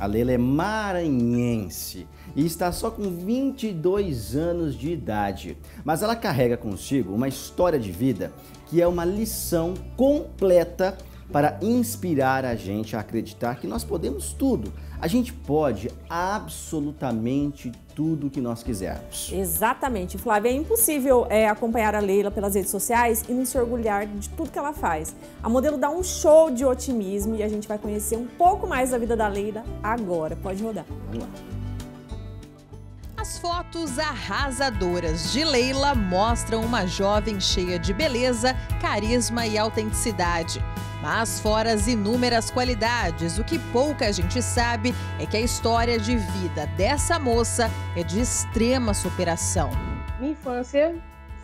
A Leila é maranhense e está só com 22 anos de idade, mas ela carrega consigo uma história de vida que é uma lição completa para inspirar a gente a acreditar que nós podemos tudo. A gente pode absolutamente tudo que nós quisermos. Exatamente, Flávia. É impossível é, acompanhar a Leila pelas redes sociais e não se orgulhar de tudo que ela faz. A modelo dá um show de otimismo e a gente vai conhecer um pouco mais da vida da Leila agora. Pode rodar. Vamos lá. As fotos arrasadoras de Leila mostram uma jovem cheia de beleza, carisma e autenticidade. Mas fora as inúmeras qualidades, o que pouca gente sabe é que a história de vida dessa moça é de extrema superação. Minha infância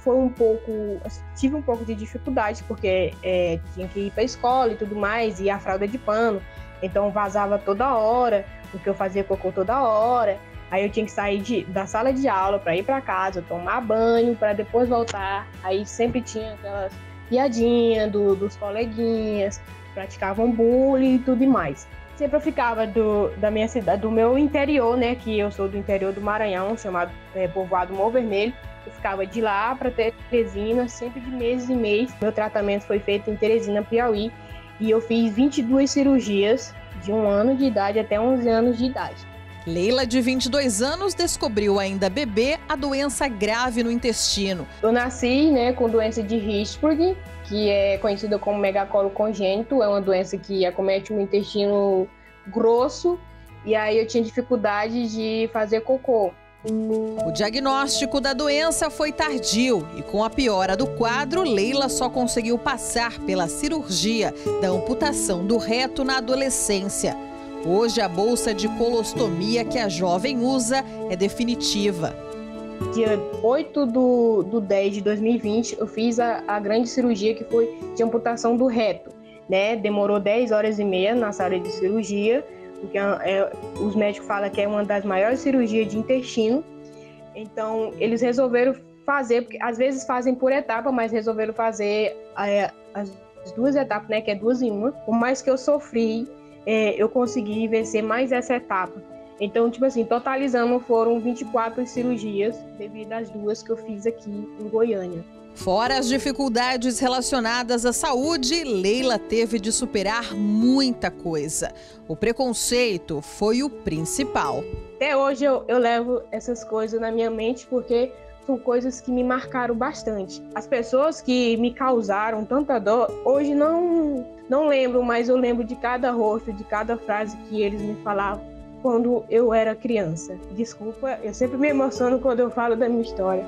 foi um pouco, tive um pouco de dificuldade porque é, tinha que ir para a escola e tudo mais e a fralda de pano, então vazava toda hora, porque eu fazia cocô toda hora. Aí eu tinha que sair de, da sala de aula para ir para casa, tomar banho, para depois voltar. Aí sempre tinha aquelas piadinha do, dos coleguinhas, praticavam bullying e tudo mais. Sempre eu ficava do, da minha cidade, do meu interior, né? Que eu sou do interior do Maranhão, chamado é, povoado Morro Vermelho. Eu ficava de lá para Teresina, sempre de mês em mês. Meu tratamento foi feito em Teresina, Piauí, e eu fiz 22 cirurgias de um ano de idade até 11 anos de idade. Leila, de 22 anos, descobriu ainda bebê a doença grave no intestino. Eu nasci né, com doença de Hirschsprung, que é conhecida como megacolo congênito. É uma doença que acomete o intestino grosso e aí eu tinha dificuldade de fazer cocô. O diagnóstico da doença foi tardio e, com a piora do quadro, Leila só conseguiu passar pela cirurgia da amputação do reto na adolescência. Hoje, a bolsa de colostomia que a jovem usa é definitiva. Dia 8 do, do 10 de 2020, eu fiz a, a grande cirurgia que foi de amputação do reto. Né? Demorou 10 horas e meia na sala de cirurgia, porque é, é, os médicos falam que é uma das maiores cirurgias de intestino. Então, eles resolveram fazer, porque às vezes fazem por etapa, mas resolveram fazer é, as duas etapas, né? Que é duas em uma. Por mais que eu sofri é, eu consegui vencer mais essa etapa. Então, tipo assim, totalizando foram 24 cirurgias devido às duas que eu fiz aqui em Goiânia. Fora as dificuldades relacionadas à saúde, Leila teve de superar muita coisa. O preconceito foi o principal. Até hoje eu, eu levo essas coisas na minha mente porque são coisas que me marcaram bastante. As pessoas que me causaram tanta dor, hoje não não lembro, mas eu lembro de cada rosto, de cada frase que eles me falavam quando eu era criança. Desculpa, eu sempre me emociono quando eu falo da minha história.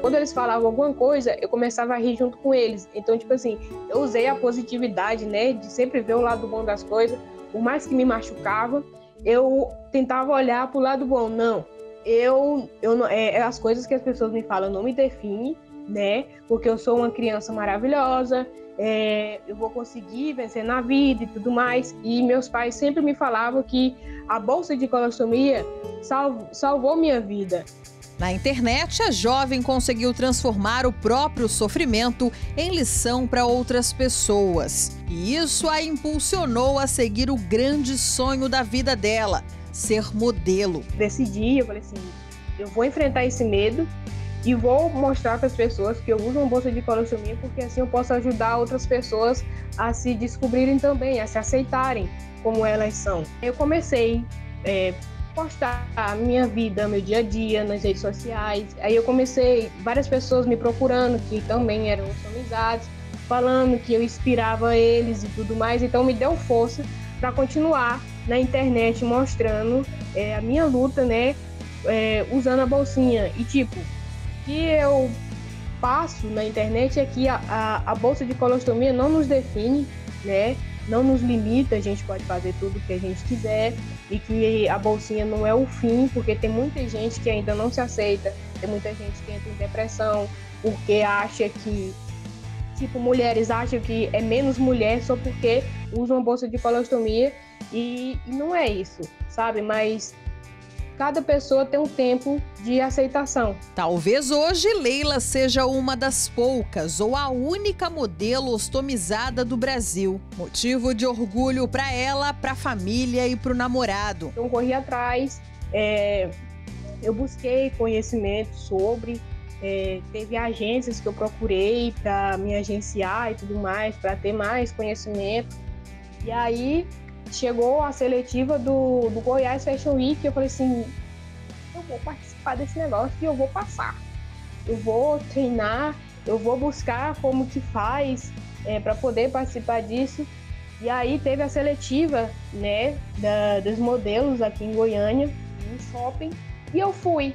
Quando eles falavam alguma coisa, eu começava a rir junto com eles. Então, tipo assim, eu usei a positividade, né, de sempre ver o lado bom das coisas. Por mais que me machucava, eu tentava olhar para o lado bom. Não, eu, eu não, é, é, as coisas que as pessoas me falam não me definem, né? Porque eu sou uma criança maravilhosa, é, eu vou conseguir vencer na vida e tudo mais. E meus pais sempre me falavam que a bolsa de colostomia salv, salvou minha vida. Na internet, a jovem conseguiu transformar o próprio sofrimento em lição para outras pessoas. E isso a impulsionou a seguir o grande sonho da vida dela ser modelo. Decidi, eu falei assim, eu vou enfrentar esse medo e vou mostrar para as pessoas que eu uso uma bolsa de colostomia porque assim eu posso ajudar outras pessoas a se descobrirem também, a se aceitarem como elas são. Eu comecei é, postar a minha vida, meu dia a dia nas redes sociais. Aí eu comecei várias pessoas me procurando que também eram amizades, falando que eu inspirava eles e tudo mais. Então me deu força para continuar na internet mostrando é, a minha luta, né? É, usando a bolsinha. E tipo, que eu passo na internet é que a, a, a, bolsa de colostomia não nos define, né? Não nos limita, a gente pode fazer tudo o que a gente quiser e que a bolsinha não é o fim, porque tem muita gente que ainda não se aceita, tem muita gente que entra em depressão porque acha que tipo, mulheres acham que é menos mulher só porque usam bolsa de colostomia e, e não é isso, sabe? Mas cada pessoa tem um tempo de aceitação. Talvez hoje Leila seja uma das poucas ou a única modelo ostomizada do Brasil. Motivo de orgulho para ela, para a família e para o namorado. Então corri atrás, é, eu busquei conhecimento sobre, é, teve agências que eu procurei para me agenciar e tudo mais, para ter mais conhecimento. E aí chegou a seletiva do, do Goiás Fashion Week, eu falei assim, eu vou participar desse negócio e eu vou passar. Eu vou treinar, eu vou buscar como que faz é, para poder participar disso. E aí teve a seletiva, né, da, dos modelos aqui em Goiânia, no shopping, e eu fui.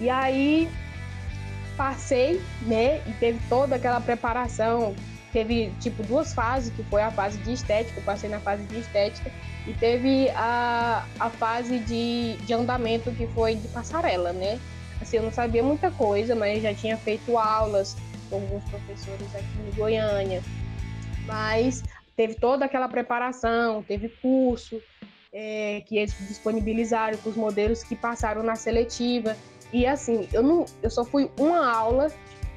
E aí passei, né, e teve toda aquela preparação teve tipo duas fases, que foi a fase de estética, eu passei na fase de estética, e teve a, a fase de, de andamento, que foi de passarela, né? Assim, eu não sabia muita coisa, mas já tinha feito aulas com alguns professores aqui em Goiânia. Mas teve toda aquela preparação, teve curso é, que eles disponibilizaram para os modelos que passaram na seletiva. E assim, eu não, eu só fui uma aula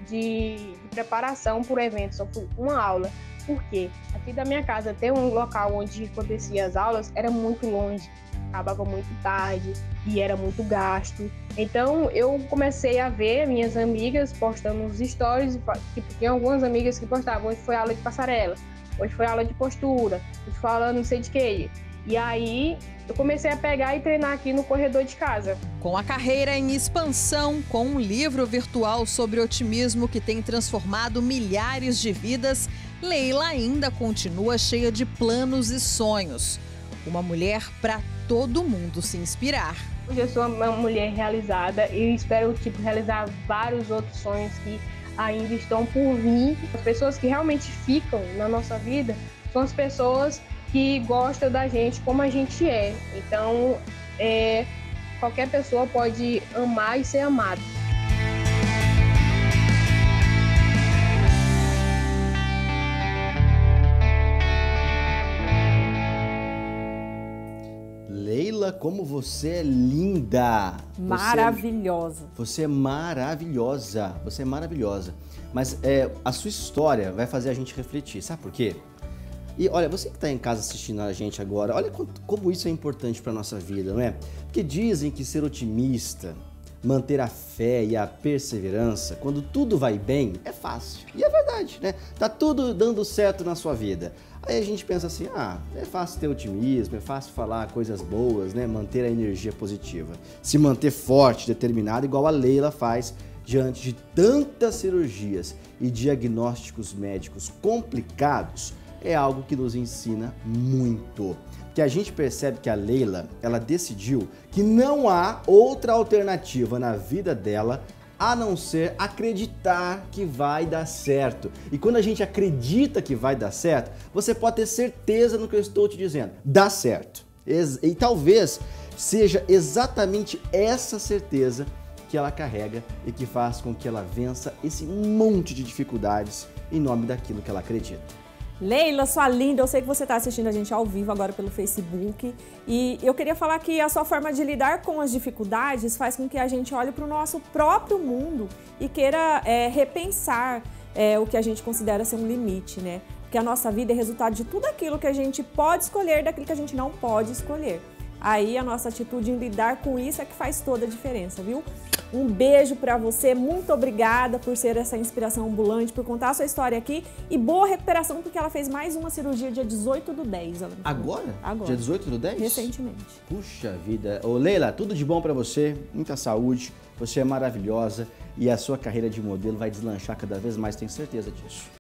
de, de preparação para o evento, só fui uma aula. Porque aqui da minha casa ter um local onde acontecia as aulas era muito longe, acabava muito tarde e era muito gasto. Então eu comecei a ver minhas amigas postando uns stories, tipo, tinha algumas amigas que postavam, hoje foi aula de passarela, hoje foi aula de postura, hoje foi aula não sei de que. E aí eu comecei a pegar e treinar aqui no corredor de casa. Com a carreira em expansão, com um livro virtual sobre otimismo que tem transformado milhares de vidas, Leila ainda continua cheia de planos e sonhos. Uma mulher para todo mundo se inspirar. Hoje eu sou uma mulher realizada e espero tipo realizar vários outros sonhos que ainda estão por vir. As pessoas que realmente ficam na nossa vida são as pessoas que gosta da gente como a gente é. Então, é, qualquer pessoa pode amar e ser amado. Leila, como você é linda! Maravilhosa. Você, você é maravilhosa. Você é maravilhosa. Mas é, a sua história vai fazer a gente refletir. Sabe por quê? E olha, você que está em casa assistindo a gente agora, olha como isso é importante para nossa vida, não é? Porque dizem que ser otimista, manter a fé e a perseverança, quando tudo vai bem, é fácil. E é verdade, né? Tá tudo dando certo na sua vida. Aí a gente pensa assim: ah, é fácil ter otimismo, é fácil falar coisas boas, né? Manter a energia positiva. Se manter forte, determinado, igual a Leila faz diante de tantas cirurgias e diagnósticos médicos complicados é algo que nos ensina muito. Que a gente percebe que a Leila, ela decidiu que não há outra alternativa na vida dela a não ser acreditar que vai dar certo. E quando a gente acredita que vai dar certo, você pode ter certeza no que eu estou te dizendo. Dá certo. E talvez seja exatamente essa certeza que ela carrega e que faz com que ela vença esse monte de dificuldades em nome daquilo que ela acredita. Leila, sua linda, eu sei que você está assistindo a gente ao vivo agora pelo Facebook e eu queria falar que a sua forma de lidar com as dificuldades faz com que a gente olhe para o nosso próprio mundo e queira é, repensar é, o que a gente considera ser um limite, né? Porque a nossa vida é resultado de tudo aquilo que a gente pode escolher, daquilo que a gente não pode escolher. Aí a nossa atitude em lidar com isso é que faz toda a diferença, viu? Um beijo para você, muito obrigada por ser essa inspiração ambulante, por contar a sua história aqui e boa recuperação porque ela fez mais uma cirurgia dia 18 do 10. Agora? Agora. Dia 18 do 10? Recentemente. Puxa vida. Ô Leila, tudo de bom para você, muita saúde, você é maravilhosa e a sua carreira de modelo vai deslanchar cada vez mais, tenho certeza disso.